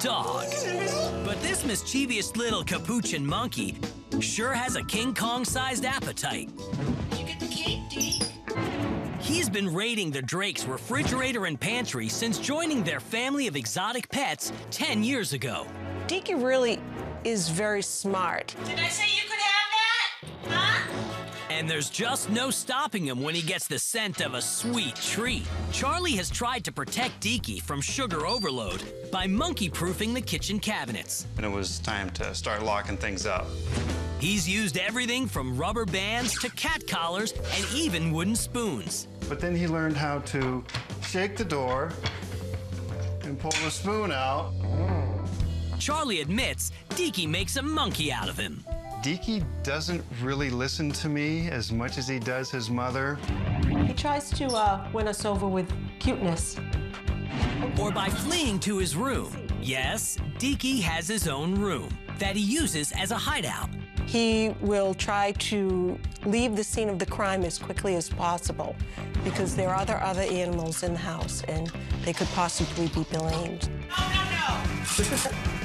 dog. But this mischievous little capuchin monkey sure has a King Kong sized appetite. You get the cake, Deke? He's been raiding the Drake's refrigerator and pantry since joining their family of exotic pets 10 years ago. Deeky really is very smart. Did I say you could have that? Huh? And there's just no stopping him when he gets the scent of a sweet treat. Charlie has tried to protect Deeky from sugar overload by monkey proofing the kitchen cabinets. And it was time to start locking things up. He's used everything from rubber bands to cat collars and even wooden spoons. But then he learned how to shake the door and pull the spoon out. Charlie admits Deeky makes a monkey out of him. Deeky doesn't really listen to me as much as he does his mother. He tries to uh, win us over with cuteness. Or by fleeing to his room. Yes, Deeky has his own room that he uses as a hideout. He will try to leave the scene of the crime as quickly as possible because there are other other animals in the house and they could possibly be blamed. No, no, no.